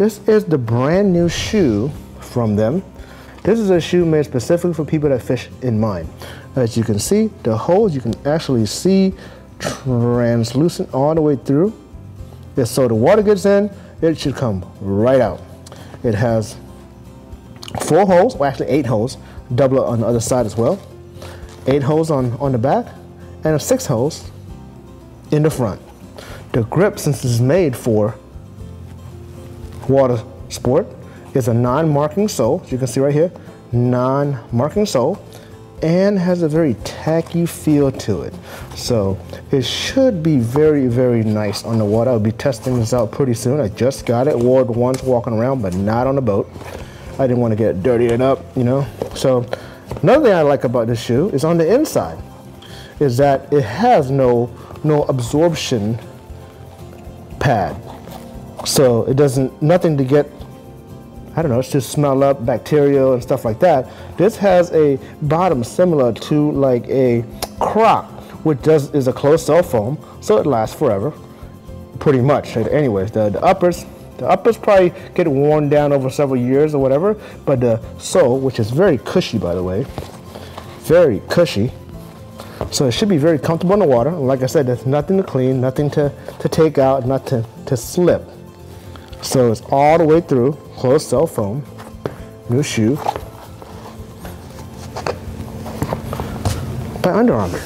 this is the brand new shoe from them. This is a shoe made specifically for people that fish in mine. As you can see, the holes you can actually see translucent all the way through. Yeah, so the water gets in, it should come right out. It has four holes, well actually eight holes, double on the other side as well. Eight holes on, on the back and six holes in the front. The grip, since it's made for water sport, is a non-marking sole, as you can see right here, non-marking sole, and has a very tacky feel to it. So it should be very, very nice on the water. I'll be testing this out pretty soon. I just got it, wore it once walking around, but not on the boat. I didn't want to get dirty up, you know. So another thing I like about this shoe is on the inside, is that it has no no absorption pad. So it doesn't nothing to get I don't know, it's just smell up bacteria and stuff like that. This has a bottom similar to like a croc, which does is a closed cell foam, so it lasts forever, pretty much. Anyways, the, the uppers, the uppers probably get worn down over several years or whatever, but the sole, which is very cushy by the way, very cushy, so it should be very comfortable in the water. Like I said, there's nothing to clean, nothing to, to take out, nothing to slip. So it's all the way through, closed cell foam, new shoe by Under Armour.